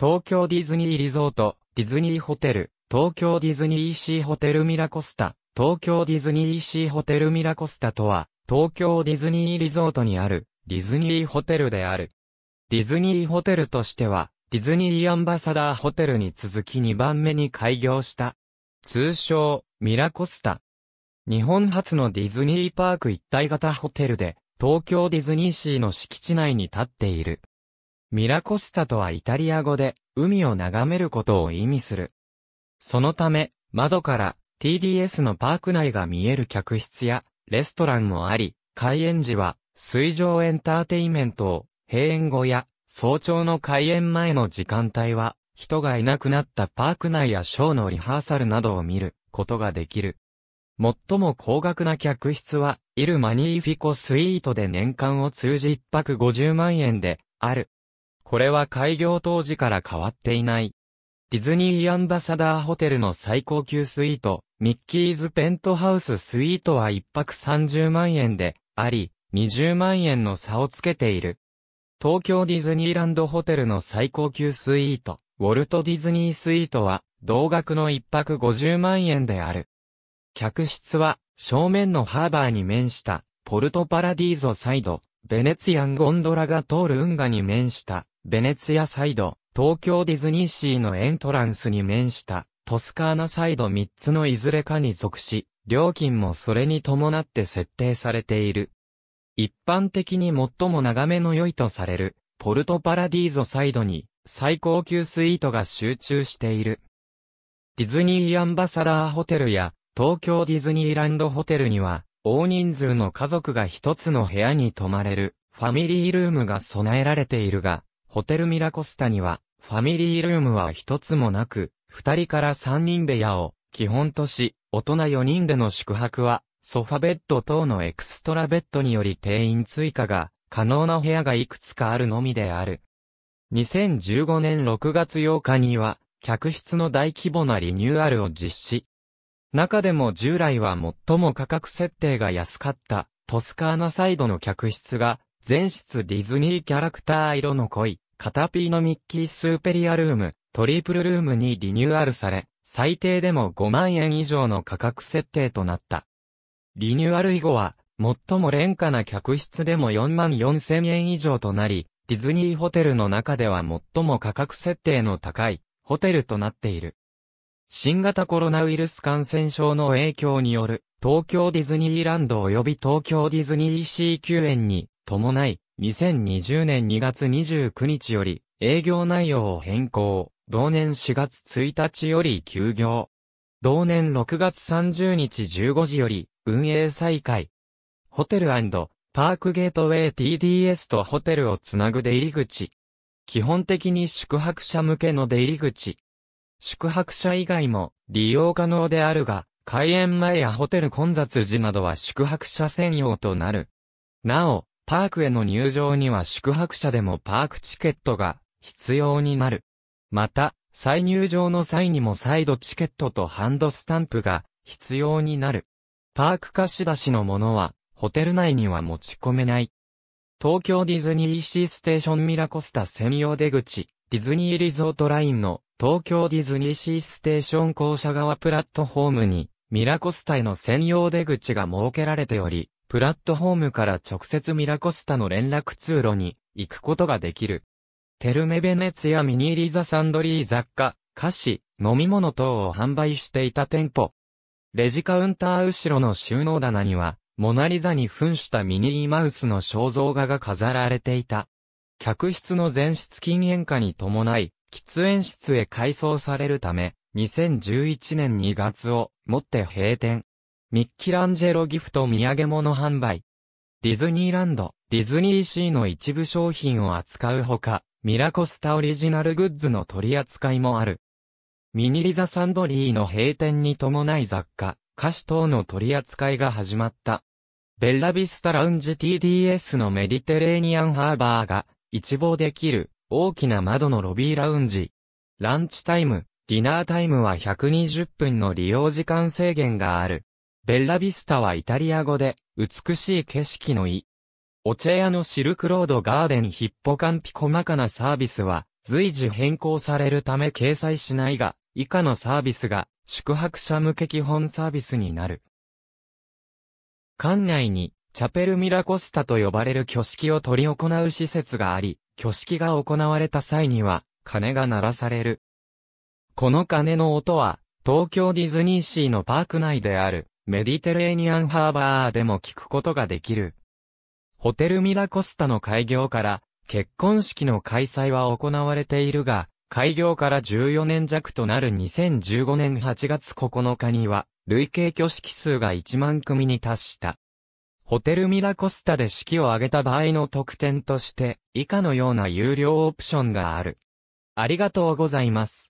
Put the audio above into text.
東京ディズニーリゾート、ディズニーホテル、東京ディズニーシーホテルミラコスタ、東京ディズニーシーホテルミラコスタとは、東京ディズニーリゾートにある、ディズニーホテルである。ディズニーホテルとしては、ディズニーアンバサダーホテルに続き2番目に開業した。通称、ミラコスタ。日本初のディズニーパーク一体型ホテルで、東京ディズニーシーの敷地内に立っている。ミラコスタとはイタリア語で、海を眺めることを意味する。そのため、窓から TDS のパーク内が見える客室や、レストランもあり、開園時は、水上エンターテイメントを、閉園後や、早朝の開園前の時間帯は、人がいなくなったパーク内やショーのリハーサルなどを見ることができる。最も高額な客室は、イルマニーフィコスイートで年間を通じ1泊50万円で、ある。これは開業当時から変わっていない。ディズニーアンバサダーホテルの最高級スイート、ミッキーズペントハウススイートは1泊30万円で、あり、20万円の差をつけている。東京ディズニーランドホテルの最高級スイート、ウォルトディズニースイートは、同額の1泊50万円である。客室は、正面のハーバーに面した、ポルトパラディーゾサイド、ベネツィアンゴンドラが通る運河に面した、ベネツィアサイド、東京ディズニーシーのエントランスに面した、トスカーナサイド3つのいずれかに属し、料金もそれに伴って設定されている。一般的に最も眺めの良いとされる、ポルトパラディーゾサイドに、最高級スイートが集中している。ディズニーアンバサダーホテルや、東京ディズニーランドホテルには、大人数の家族が一つの部屋に泊まれる、ファミリールームが備えられているが、ホテルミラコスタには、ファミリールームは一つもなく、二人から三人部屋を基本とし、大人四人での宿泊は、ソファベッド等のエクストラベッドにより定員追加が可能な部屋がいくつかあるのみである。2015年6月8日には、客室の大規模なリニューアルを実施。中でも従来は最も価格設定が安かったトスカーナサイドの客室が全室ディズニーキャラクター色の濃いカピターノミッキースーペリアルーム、トリプルルームにリニューアルされ、最低でも5万円以上の価格設定となった。リニューアル以後は、最も廉価な客室でも4万4千円以上となり、ディズニーホテルの中では最も価格設定の高いホテルとなっている。新型コロナウイルス感染症の影響による東京ディズニーランド及び東京ディズニーシー休園に伴い2020年2月29日より営業内容を変更、同年4月1日より休業。同年6月30日15時より運営再開。ホテルパークゲートウェイ TDS とホテルをつなぐ出入り口。基本的に宿泊者向けの出入り口。宿泊者以外も利用可能であるが、開園前やホテル混雑時などは宿泊者専用となる。なお、パークへの入場には宿泊者でもパークチケットが必要になる。また、再入場の際にもサイドチケットとハンドスタンプが必要になる。パーク貸し出しのものは、ホテル内には持ち込めない。東京ディズニーシーステーションミラコスタ専用出口、ディズニーリゾートラインの東京ディズニーシーステーション校舎側プラットフォームに、ミラコスタへの専用出口が設けられており、プラットフォームから直接ミラコスタの連絡通路に行くことができる。テルメベネツやミニリザサンドリー雑貨、菓子、飲み物等を販売していた店舗。レジカウンター後ろの収納棚には、モナリザに扮したミニーマウスの肖像画が飾られていた。客室の全室禁煙化に伴い、喫煙室へ改装されるため、2011年2月をもって閉店。ミッキランジェロギフト土産物販売。ディズニーランド、ディズニーシーの一部商品を扱うほか、ミラコスタオリジナルグッズの取り扱いもある。ミニリザサンドリーの閉店に伴い雑貨、菓子等の取り扱いが始まった。ベッラビスタラウンジ TDS のメディテレーニアンハーバーが一望できる大きな窓のロビーラウンジ。ランチタイム、ディナータイムは120分の利用時間制限がある。ベッラビスタはイタリア語で美しい景色の意。オチェアのシルクロードガーデンヒッポカンピ細かなサービスは、随時変更されるため掲載しないが、以下のサービスが宿泊者向け基本サービスになる。館内に、チャペルミラコスタと呼ばれる挙式を取り行う施設があり、挙式が行われた際には、鐘が鳴らされる。この鐘の音は、東京ディズニーシーのパーク内である、メディテレーニアンハーバーでも聞くことができる。ホテルミラコスタの開業から、結婚式の開催は行われているが、開業から14年弱となる2015年8月9日には、累計挙式数が1万組に達した。ホテルミラコスタで式を挙げた場合の特典として、以下のような有料オプションがある。ありがとうございます。